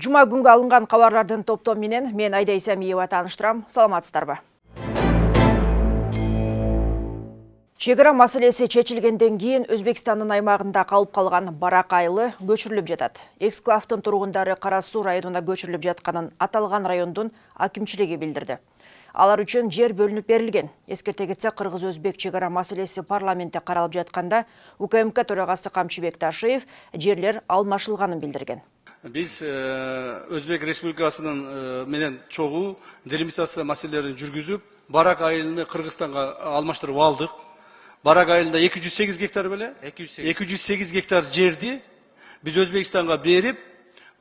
Жума күнгө алынган кабарлардын топтом менен мен Айда Исамиева тааныштырам. Саламатсыздарбы? Чегара маселеси чечилгенден кийин Өзбекстандын аймагында калып калган барак айылы көчүрүлүп жатат. Эксклавдын тургундары Кара Суу районуна көчүрүлүп жатканын аталган райондун акимчилиги билдирди. Алар үчүн жер бөлүнүп берилген. Эскерте кетсек, кыргыз-өзбек чегара маселеси парламентте каралып жатканда УКМК төрагасы Камчыбек Ташиев жерлер алмашылганын билдирген. Биз Өзбек Республикасынын менен чогуу делимитация маселелерин жүргүзүп, Барак айылын Кыргызстанга алмаштырып алдык. Барак айылында 208 гектар беле? 208 гектар жерди биз Өзбекстанга берип,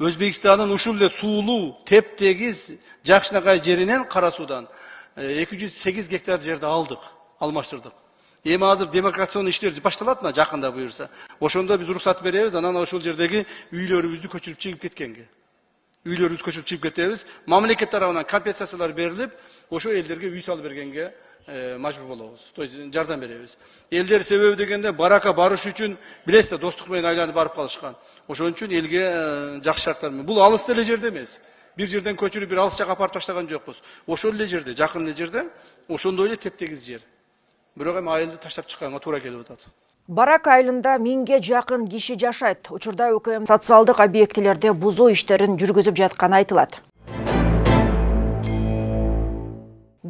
Өзбекстанның ушул эле суулуу, тептегиз, жакшынакай жеринен Кара Суудан 208 гектар жерди алдык, алмаштырдык. Эми азыр демократион иштер башталат мына жакында буюрса. Ошондо биз уруксат беребиз, анан ошол жердеги үйлөрүбүздү көчүрүп чыгып кеткенге. Үйлөрүбүздү көчүрүп чыгып кетебиз. Мамлекет тарабынан компенсациялар берилип, ошо элдерге үй салып бергенге мажбур болобуз то есть жардам беребиз элдер себеби дегенде баракка барыш үчүн билесиз да достук менен айланып барып калышкан ошон үчүн элге жакшы шарттар бул алыс деле жерде эмес бир жерден көчүрүп бир алыс жака апарып таштаган жокпуз ошол эле жерде жакын эле жерде ошондой эле тептегиз жер бирок эми айылды таштап чыкканга туура келип атат. Барак айылында миңге жакын киши жашайт. Учурда укм социалдык объектилерде бузуу иштерин жүргүзүп жатканы айтылат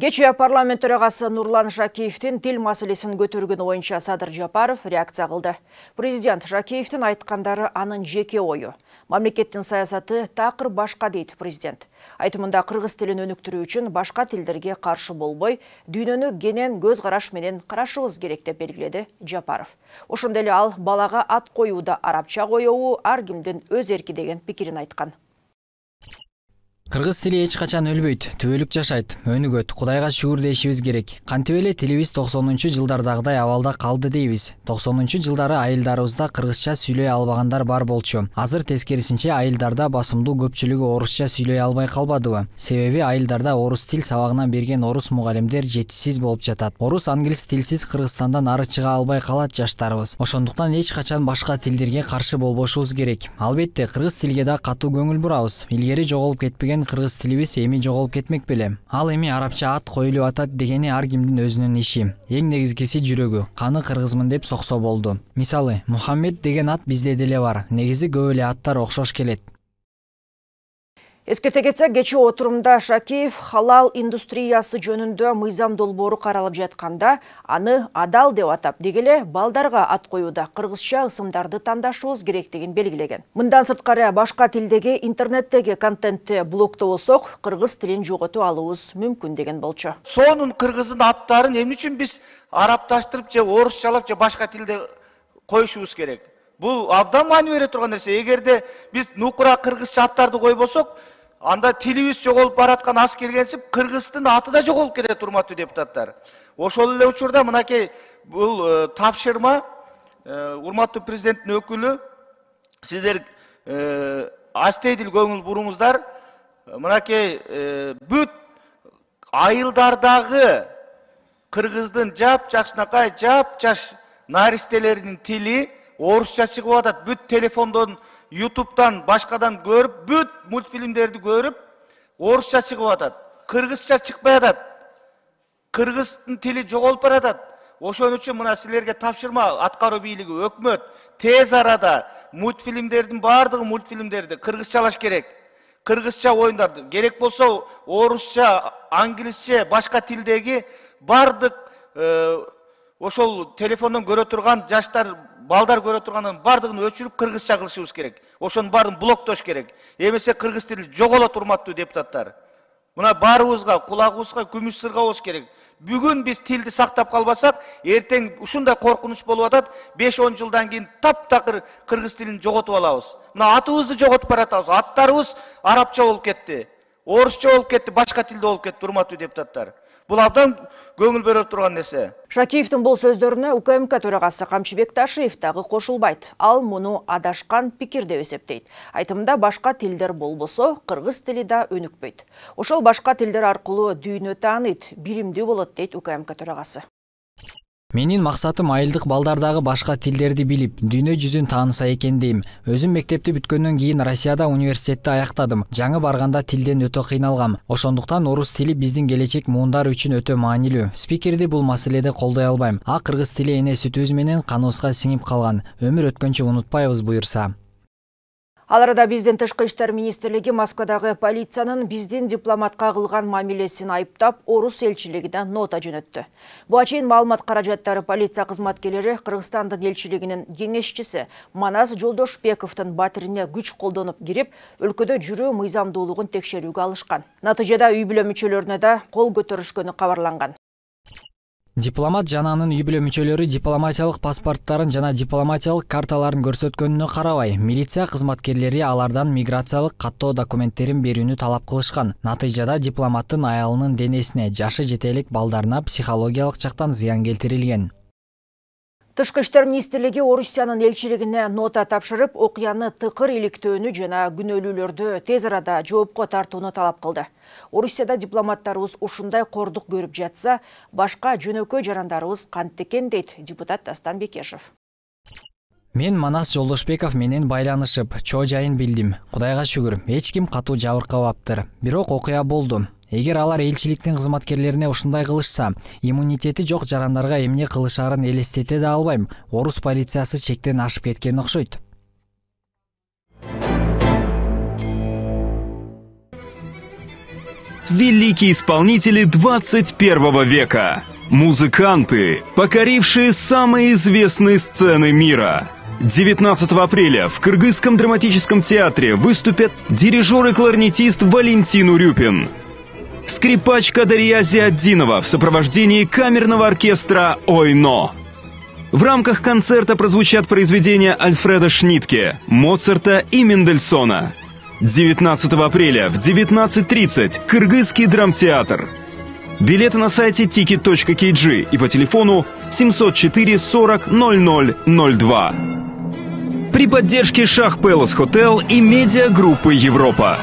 Кечээ парламент төрагасы Нурлан Жакиевдин тил маселесин көтөргөнү боюнча Садыр Жапаров реакция кылды. Президент Жакиевдин айткандары анын жеке ою. Мамлекеттин саясаты такыр башка дейт президент. Айтымында кыргыз тилин өнүктүрүү үчүн башка тилдерге каршы болбой, дүйнөнү кенен көз караш менен карашыбыз керек деп белгиледи Жапаров. Ошондой ал балага ат коюуда арабча коюу ар кимдин өз эрки деген пикирин айткан. Кыргыз тили эч качан өлбөйт түбөлүк жашайт. Өнүгөт кудайга шүгүр дешибиз керек. Кантип эле тилибиз токсонунчу жылдардагыдай абалда калды дейбиз. Токсонунчу жылдары айылдарыбызда кыргызча сүйлөй албагандар бар болчу. Азыр тескерисинче айылдарда басымдуу көпчүлүгү орусча сүйлөй албай калбадыбы. Себеби айылдарда орус тил сабагынан берген орус мугалимдер жетишсиз болуп жатат. Орус англис тилсиз кыргызстандан ары чыга албай калат жаштарыбыз. Ошондуктан эч качан башка тилдерге каршы болбошубуз керек. Албетте кыргыз тилге да катуу көңүл бурабыз илгери жоголуп кетпеген кыргыз тилибиз эми жоголуп кетмек беле. Ал эми арабча ат коюлуп атат дегени ар кимдин өзүнүн иши. Эң негизгиси жүрөгү. Каны кыргызмын деп соксо болду. Мисалы мухаммед деген ат бизде деле бар. Негизи көп эле аттар окшош келет. Эскерте кетсек, кечээ отурумда Шакиев халал индустриясы жөнүндө мыйзам долбоору каралып жатканда, аны адал деп атап, дегеле балдарга ат коюуда кыргызча ысымдарды тандашыбыз керектигин белгилеген. Мындан сырткары башка тилдеги интернеттеги контентти блоктобосок, кыргыз тилин жоготуп алуубуз мүмкүн деген болчу. Сонун кыргыздын аттарын эмне үчүн биз арабташтырып же орусчалап же башка тилде коюшубуз керек? Бул абдан маани бере турган нерсе. Эгерде биз нукура кыргызча аттарды койбосок, анда тилибиз жоголуп бараткан аз келгенсип кыргыздын аты да жоголуп кетет урматтуу депутаттар. Ошол эле учурда мынакей бул э, тапшырма э, урматтуу президенттин өкүлү сиздер э, астейдил көңүл буруңуздар мынакей бүт айылдардагы кыргыздын жапжакшынакай жапжаш наристелеринин тили орусча чыгып атат. Бүт телефондон ютубтан башкадан көрүп бүт мультфильмдерди көрүп орусча чыгып атат кыргызча чыкпай атат кыргыздын тили жоголуп баратат ошон үчүн мына силерге тапшырма аткаруу бийлиги өкмөт тез арада мультфильмдердин баардыгы мультфильмдерди кыргызчалаш керек кыргызча оюндарды керек болсо орусча англисче башка тилдеги баардык ошол телефондон көрө турган жаштар балдар көрө турганын баардыгын өчүрүп кыргызча кылышыбыз керек. Ошонун баарын блоктош керек. Эмесе кыргыз тили жоголот урматтуу депутаттар. Мына баарыбызга кулагыбызга күмүш сырга болуш керек. Бүгүн биз тилди сактап калбасак эртең ушундай коркунуч болуп атат беш он жылдан кийин таптакыр кыргыз тилин жоготуп алабыз. Мына атыбызды жоготуп баратабыз. Аттарыбыз арабча болуп кетти орусча болуп кетти башка тилде болуп кетти урматтуу депутаттар. Бул абдан көңүл бере турган нерсе шакиевдин бул сөздөрүнө укмк төрагасы камчыбек ташиев дагы кошулбайт ал муну адашкан пикир деп эсептейт айтымында башка тилдер болбосо кыргыз тили да өнүкпөйт ошол башка тилдер аркылуу дүйнө тааныйт билимдүү болот дейт укмк төрагасы менин максатым айылдык балдар дагы башка тилдерди билип дүйнө жүзүн тааныса экен дейм. Өзүм мектепти бүткөндөн кийин россияда университетти аяктадым жаңы барганда тилден өтө кыйналгам ошондуктан орус тили биздин келечек муундар үчүн өтө маанилүү. Спикерди бул маселеде колдой албайм. А кыргыз тили эне сүтүбүз менен каныбызга сиңип калган. Өмүр өткөнчө унутпайбыз буюрса Ал арада биздин тышкы иштер министрлиги Москвадагы полициянын биздин дипломатка кылган айыптап, орус элчилигине нота жөнөттү. Буга чейин маалымат полиция кызматкерлери Кыргызстандын элчилигинин кеңешчиси Манас Жолдошбековдун батирине күч колдонуп кирип, өлкөдө жүрүү мыйзамдуулугун текшерүүгө алышкан. Натыйжада үй бүлө мүчөлөрүнө да кол көтөрүшкөнү кабарланган дипломат жана анын үй бүлө мүчөлөрү дипломатиялык паспорттарын жана дипломатиялык карталарын көрсөткөнүнө карабай. Милиция кызматкерлери алардан миграциялык каттоо документтерин берүүнү талап кылышкан. Натыйжада дипломаттын аялынын денесине жашы жете элек балдарына психологиялык жактан зыян келтирилген. Тышкы иштер министрлиги Орусиянын элчилигине нота тапшырып, окуяны тыкыр иликтөөнү жана күнөөлүүлөрдү тез арада жоопко тартууну талап кылды. Орусияда дипломаттарыбыз ушундай кордук көрүп жатса, башка жөнөкөй жарандарыбыз кантты экен дейт депутат Дастан Бекешев. Мен Манас Жолдошбеков менен байланышып, чоо жайын билдим. Кудайга шүгүр, эч ким катуу жабыркабаптыр. Бирок окуя болду эгер алар элчиликтин кызматкерлерине ушундай кылышса иммунитети жок жарандарга эмне кылышаарын элестете да албайм орус полициясы чектен ашып кеткен окшойт Великие исполнители 21 века. Музыканты, покорившие самые известные сцены мира. 19 апреля в Кыргызском драматическом театре выступят дирижер и кларнетист Валентин Урюпин, скрипачка Дарья Зиаддинова в сопровождении камерного оркестра «Ойно». В рамках концерта прозвучат произведения Альфреда Шнитке, Моцарта и Мендельсона. 19 апреля в 19.30 Кыргызский драмтеатр. Билеты на сайте ticket.kg и по телефону 704 40 0002. При поддержке Шах Пелос Хотел и медиагруппы Европа.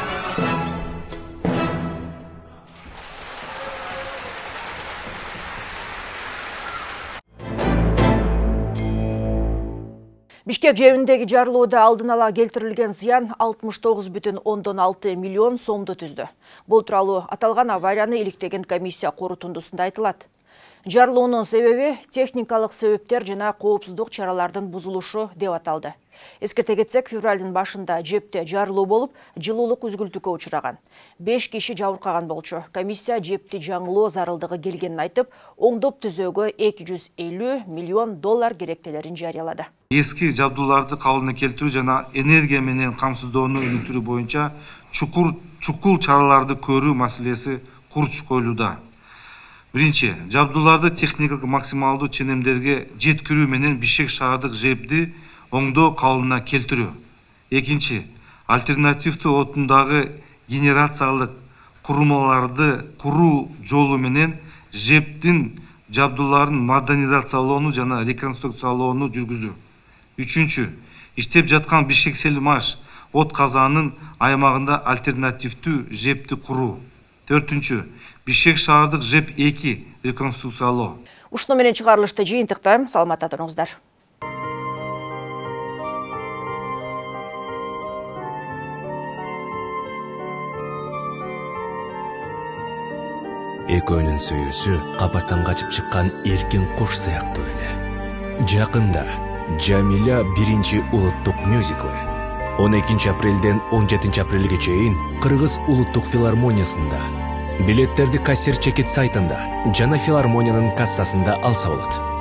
Бишкек жебіндегі жарылууда алдын ала келтірілген зиян 69 бүтін ондон алты миллион сомды түзді. Бұл туралы аталған аварияны иликтеген комиссия қорытындысында айтылады. Жарылуунун себеби техникалык себептер жана коопсуздук чаралардын бузулушу деп аталды. Эскерте кетсек, февралдын башында жепте жарылуу болуп, жылуулук үзгүлтүккө учураган. 5 киши жабыркаган болчу. Комиссия жепти жаңылоо зарылдыгы келгенин айтып, оңдоп түзөөгө 250 миллион доллар керектелерин жарыялады. Эски жабдууларды калыбына келтирүү жана энергия менен камсыздоону өнүктүрүү боюнча чукур чукул чараларды көрүү маселеси курч коюлууда биринчи жабдууларды техникалык максималдуу ченемдерге жеткирүү менен бишкек шаардык жэбди оңдоо калыбына келтирүү. Экинчи альтернативдүү отундагы генерациялык курулмаларды куруу жолу менен жэбдин жабдууларын модернизациялоону жана реконструкциялоону жүргүзүү. Үчүнчү иштеп жаткан бишкек сельмаш от казанын аймагында альтернативдүү жэбди куруу. Төртүнчү бишкек шаардык жэп эки реконструкциялоо. Ушуну менен чыгарылышты жыйынтыктайм. Саламатта туруңуздар. Экөөнүн сүйүүсү капастан качып чыккан эркин куш сыяктуу эле жакында жамиля биринчи улуттук мюзиклы он экинчи апрелден он жетинчи апрелге чейин кыргыз улуттук филармониясында. Билеттерди кассир чекит сайтында жана филармониянын кассасында алса болот